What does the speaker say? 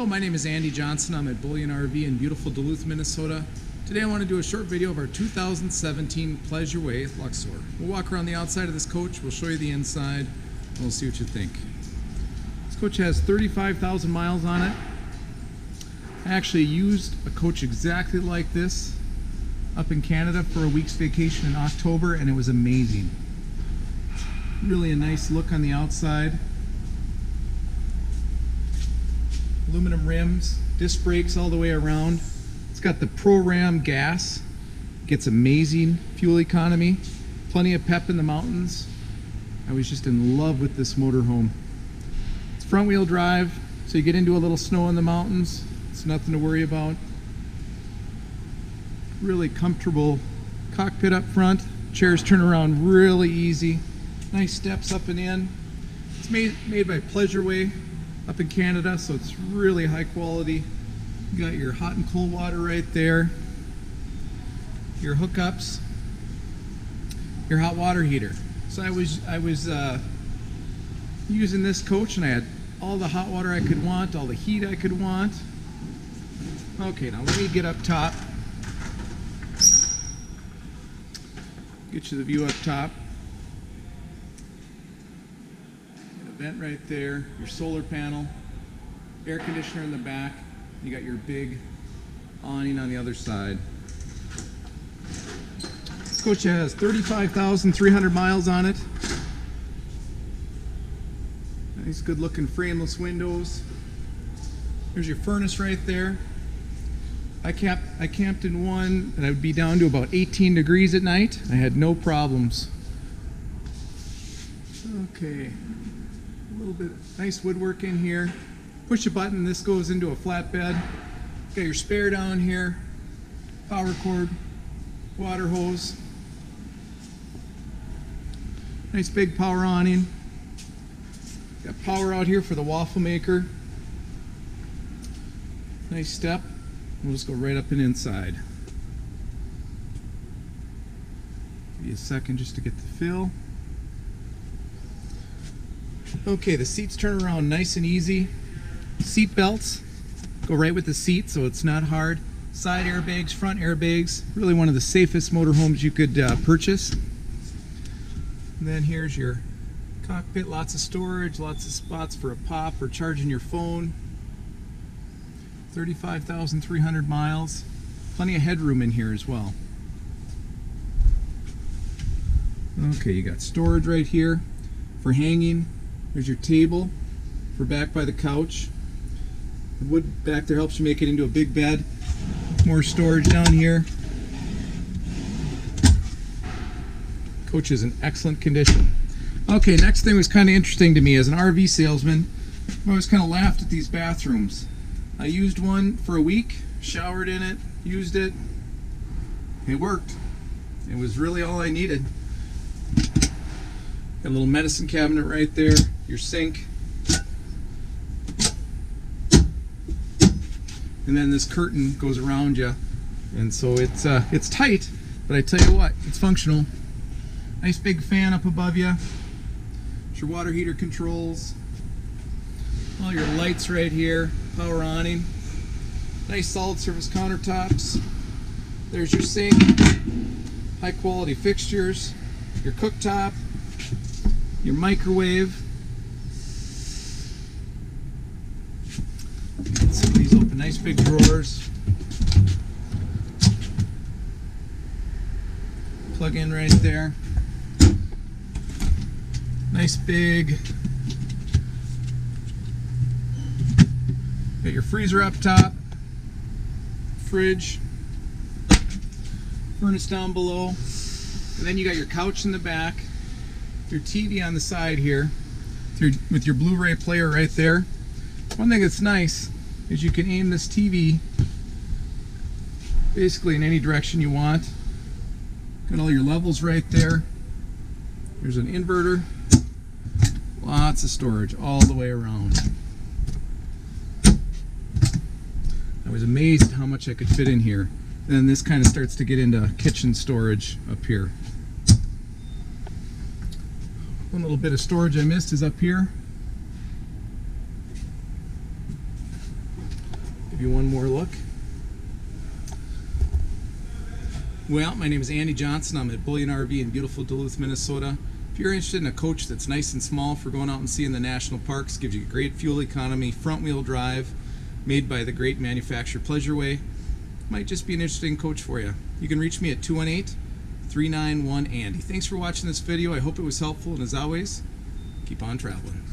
Hello, my name is Andy Johnson. I'm at Bullyan RV in beautiful Duluth, Minnesota. Today I want to do a short video of our 2017 Pleasureway Lexor. We'll walk around the outside of this coach, we'll show you the inside, and we'll see what you think. This coach has 35,000 miles on it. I actually used a coach exactly like this up in Canada for a week's vacation in October and it was amazing. Really a nice look on the outside. Aluminum rims, disc brakes all the way around. It's got the Pro-Ram gas. Gets amazing fuel economy. Plenty of pep in the mountains. I was just in love with this motorhome. It's front wheel drive, so you get into a little snow in the mountains. It's nothing to worry about. Really comfortable cockpit up front. Chairs turn around really easy. Nice steps up and in. It's made, made by Pleasureway up in Canada, so it's really high quality. You got your hot and cold water right there. Your hookups. Your hot water heater. So I was I was uh, using this coach and I had all the hot water I could want, all the heat I could want. Okay, now let me get up top. Get you the view up top. Vent right there, your solar panel, air conditioner in the back. You got your big awning on the other side. This coach has 35,300 miles on it. Nice good looking frameless windows. There's your furnace right there. I camped, I camped in one and I would be down to about 18 degrees at night. I had no problems. Okay little bit nice woodwork in here. Push a button, this goes into a flatbed. Got your spare down here, power cord, water hose. Nice big power awning. Got power out here for the waffle maker. Nice step. We'll just go right up and inside. Give you a second just to get the fill. Okay, the seats turn around nice and easy. Seat belts go right with the seat so it's not hard. Side airbags, front airbags. Really one of the safest motorhomes you could uh, purchase. And then here's your cockpit, lots of storage, lots of spots for a pop or charging your phone. 35,300 miles. Plenty of headroom in here as well. Okay, you got storage right here for hanging there's your table for back by the couch. The wood back there helps you make it into a big bed. More storage down here. Coach is in excellent condition. Okay, next thing was kind of interesting to me as an RV salesman. I always kind of laughed at these bathrooms. I used one for a week, showered in it, used it. It worked. It was really all I needed. Got a little medicine cabinet right there, your sink. And then this curtain goes around you. And so it's uh, it's tight, but I tell you what, it's functional. Nice big fan up above you. It's your water heater controls. All your lights right here, power awning. Nice solid surface countertops. There's your sink, high quality fixtures, your cooktop, your microwave. Some of these open, nice big drawers. Plug in right there. Nice big. Got your freezer up top, fridge, furnace down below, and then you got your couch in the back your TV on the side here with your Blu-ray player right there. One thing that's nice is you can aim this TV basically in any direction you want. Got all your levels right there. There's an inverter. Lots of storage all the way around. I was amazed how much I could fit in here. And then this kind of starts to get into kitchen storage up here. One little bit of storage I missed is up here. Give you one more look. Well, my name is Andy Johnson. I'm at Bullyan RV in beautiful Duluth, Minnesota. If you're interested in a coach that's nice and small for going out and seeing the national parks, gives you great fuel economy, front wheel drive, made by the great manufacturer Pleasureway, might just be an interesting coach for you. You can reach me at 218 391 Andy. Thanks for watching this video. I hope it was helpful, and as always, keep on traveling.